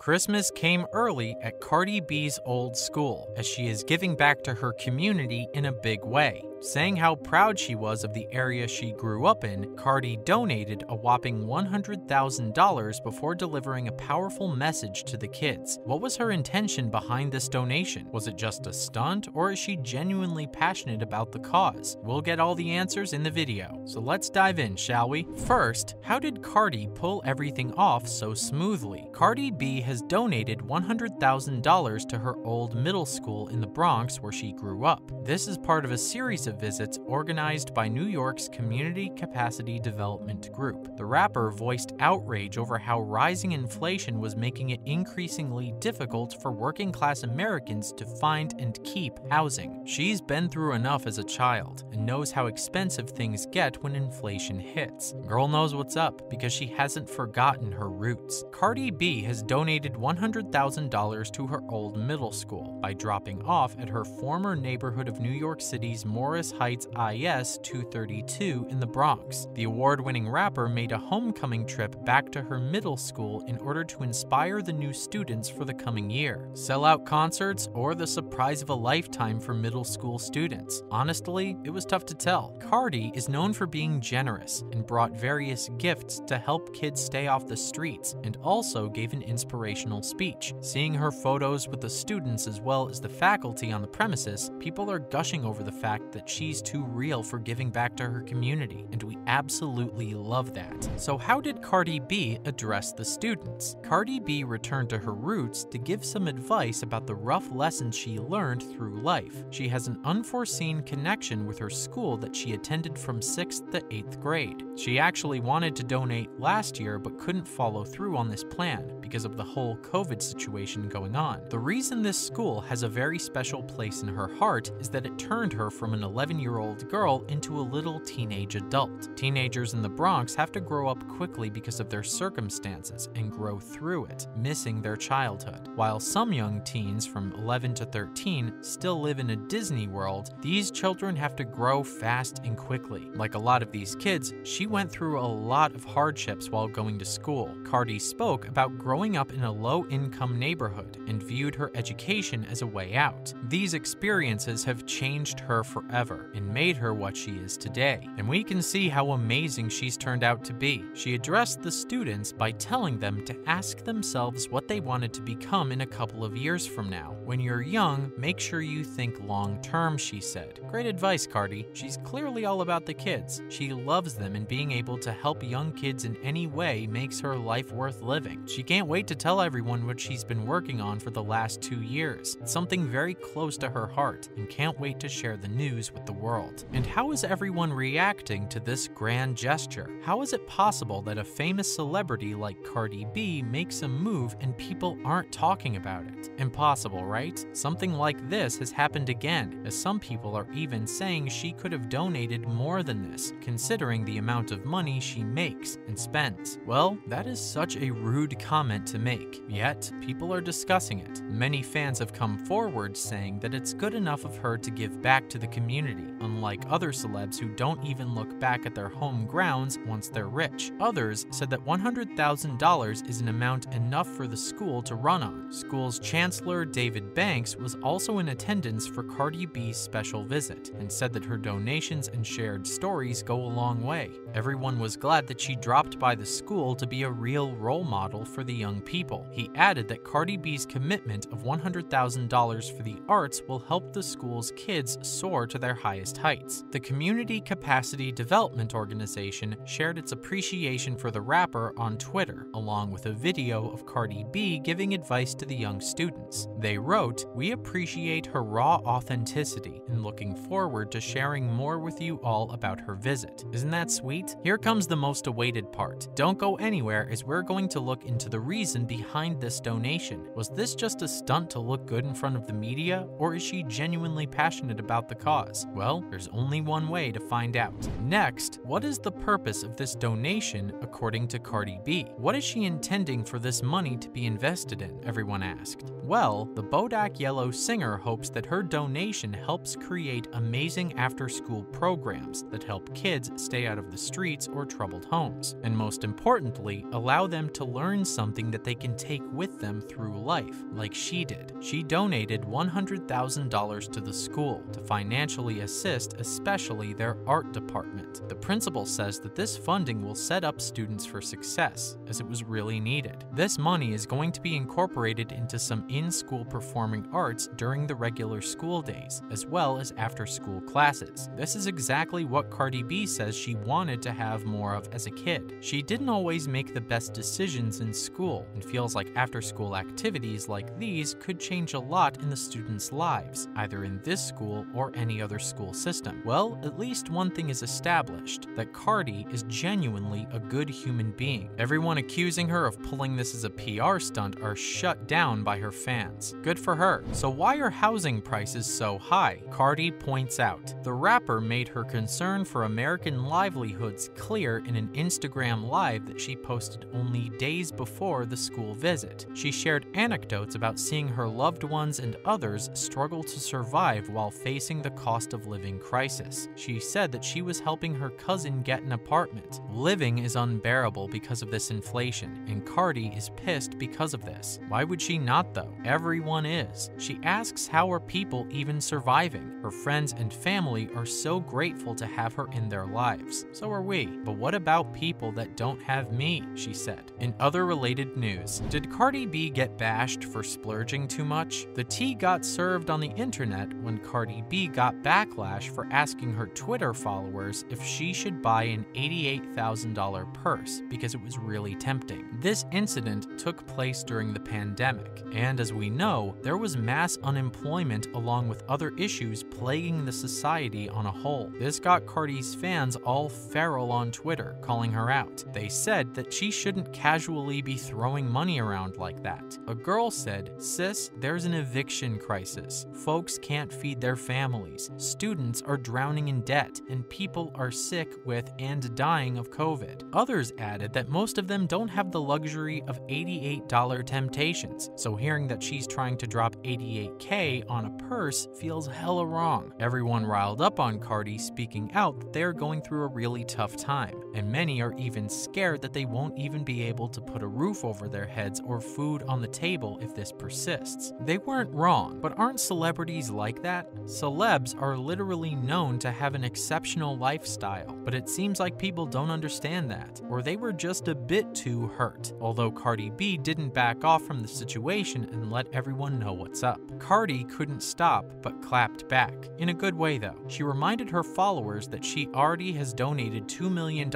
Christmas came early at Cardi B's old school, as she is giving back to her community in a big way. Saying how proud she was of the area she grew up in, Cardi donated a whopping $100,000 before delivering a powerful message to the kids. What was her intention behind this donation? Was it just a stunt, or is she genuinely passionate about the cause? We'll get all the answers in the video, so let's dive in, shall we? First, how did Cardi pull everything off so smoothly? Cardi B has donated $100,000 to her old middle school in the Bronx where she grew up. This is part of a series of visits organized by New York's Community Capacity Development Group. The rapper voiced outrage over how rising inflation was making it increasingly difficult for working class Americans to find and keep housing. She's been through enough as a child and knows how expensive things get when inflation hits. Girl knows what's up because she hasn't forgotten her roots. Cardi B has donated $100,000 to her old middle school by dropping off at her former neighborhood of New York City's Morris Heights IS 232 in the Bronx. The award winning rapper made a homecoming trip back to her middle school in order to inspire the new students for the coming year. Sellout concerts or the surprise of a lifetime for middle school students? Honestly, it was tough to tell. Cardi is known for being generous and brought various gifts to help kids stay off the streets and also gave an inspirational speech. Seeing her photos with the students as well as the faculty on the premises, people are gushing over the fact that she's too real for giving back to her community, and we absolutely love that. So how did Cardi B address the students? Cardi B returned to her roots to give some advice about the rough lessons she learned through life. She has an unforeseen connection with her school that she attended from 6th to 8th grade. She actually wanted to donate last year but couldn't follow through on this plan because of the whole COVID situation going on. The reason this school has a very special place in her heart is that it turned her from an 11 year old girl into a little teenage adult. Teenagers in the Bronx have to grow up quickly because of their circumstances and grow through it, missing their childhood. While some young teens from 11 to 13 still live in a Disney world, these children have to grow fast and quickly. Like a lot of these kids, she went through a lot of hardships while going to school. Cardi spoke about growing up in a low income neighborhood and viewed her education as a way out. These experiences have changed her forever and made her what she is today. And we can see how amazing she's turned out to be. She addressed the students by telling them to ask themselves what they wanted to become in a couple of years from now. When you're young, make sure you think long term, she said. Great advice, Cardi. She's clearly all about the kids. She loves them and being able to help young kids in any way makes her life worth living. She can't wait to tell everyone what she's been working on for the last two years. Something very close to her heart and can't wait to share the news with the world. And how is everyone reacting to this grand gesture? How is it possible that a famous celebrity like Cardi B makes a move and people aren't talking about it? Impossible, right? Something like this has happened again, as some people are even saying she could have donated more than this, considering the amount of money she makes and spends. Well, that is such a rude comment to make, yet people are discussing it. Many fans have come forward saying that it's good enough of her to give back to the community, unlike other celebs who don't even look back at their home grounds once they're rich. Others said that $100,000 is an amount enough for the school to run on. School's chancellor David Banks was also in attendance for Cardi B's special visit and said that her donations and shared stories go a long way. Everyone was glad that she dropped by the school to be a real role model for the young people. He added that Cardi B's commitment of $100,000 for the arts will help the school's kids soar to their highest heights. The Community Capacity Development Organization shared its appreciation for the rapper on Twitter, along with a video of Cardi B giving advice to the young students. They wrote, We appreciate her raw authenticity and looking forward to sharing more with you all about her visit. Isn't that sweet? Here comes the most awaited part. Don't go anywhere as we're going to look into the reason behind this donation. Was this just a stunt to look good in front of the media, or is she genuinely passionate about the cause? Well, there's only one way to find out. Next, what is the purpose of this donation according to Cardi B? What is she intending for this money to be invested in? Everyone asked. Well, the Bodak Yellow singer hopes that her donation helps create amazing after school programs that help kids stay out of the streets or troubled homes, and most importantly, allow them to learn something that they can take with them through life, like she did. She donated $100,000 to the school to financially assist, especially their art department. The principal says that this funding will set up students for success, as it was really needed. This money is going to be incorporated into some in-school performing arts during the regular school days, as well as after-school classes. This is exactly what Cardi B says she wanted to have more of as a kid. She didn't always make the best decisions in school, and feels like after-school activities like these could change a lot in the students' lives, either in this school or any other school system. Well, at least one thing is established, that Cardi is genuinely a good human being. Everyone accusing her of pulling this as a PR stunt are shut down by her fans. Good for her. So why are housing prices so high? Cardi points out. The rapper made her concern for American livelihoods clear in an Instagram live that she posted only days before the school visit. She shared anecdotes about seeing her loved ones and others struggle to survive while facing the cost of living crisis. She said that she was helping her cousin get an apartment. Living is unbearable because of this inflation, and Cardi is pissed because of this. Why would she not though? Everyone is. She asks how are people even surviving? Her friends and family are so grateful to have her in their lives. So are we. But what about people that don't have me? She said. In other related news, did Cardi B get bashed for splurging too much? The tea got served on the internet when Cardi B got backlash for asking her Twitter followers if she should buy an $88,000 purse because it was really tempting. This incident took place during the pandemic, and as we know, there was mass unemployment along with other issues plaguing the society on a whole. This got Cardi's fans all feral on Twitter, calling her out. They said that she shouldn't casually be throwing money around like that. A girl said, Sis, there's an eviction crisis. Folks can't feed their families. Students are drowning in debt, and people are sick with and dying of COVID. Others added that most of them don't have the luxury of $88 temptations, so hearing that she's trying to drop 88k on a purse feels hella wrong. Everyone riled up on Cardi speaking out that they're going through a really tough time, and many are even scared that they won't even be able to put a roof over their heads or food on the table if this persists. They weren't wrong, but aren't celebrities like that? Celebs are literally known to have an exceptional lifestyle, but it seems like people don't understand that, or they were just a bit too hurt. Although Cardi B didn't back off from the situation and let everyone know what's up. Cardi couldn't stop but clapped back. In a good way though. She reminded her followers that she already has donated $2 million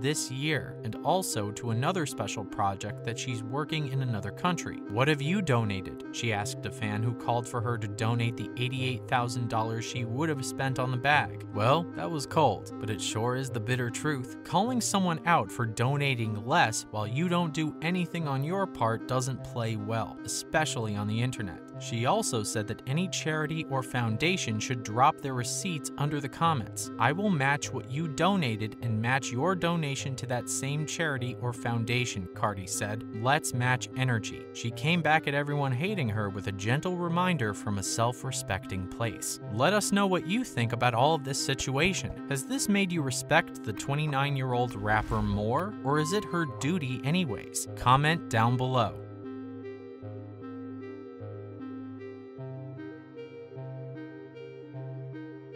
this year and also to another special project that she's working in another country. What have you donated? She asked a fan who called for her to donate the $88,000 she would have spent on the bag. Well, that was cold, but it sure is the bitter truth. Calling someone out for donating less while you don't do anything on your part doesn't play well, especially on the internet. She also said that any charity or foundation should drop their receipts under the comments. I will match what you donated and match your donation to that same charity or foundation, Cardi said. Let's match energy. She came back at everyone hating her with a gentle reminder from a self-respecting place. Let us know what you think about all of this situation. Has this made you respect the 29-year-old rapper more, or is it her duty anyways? Comment down below.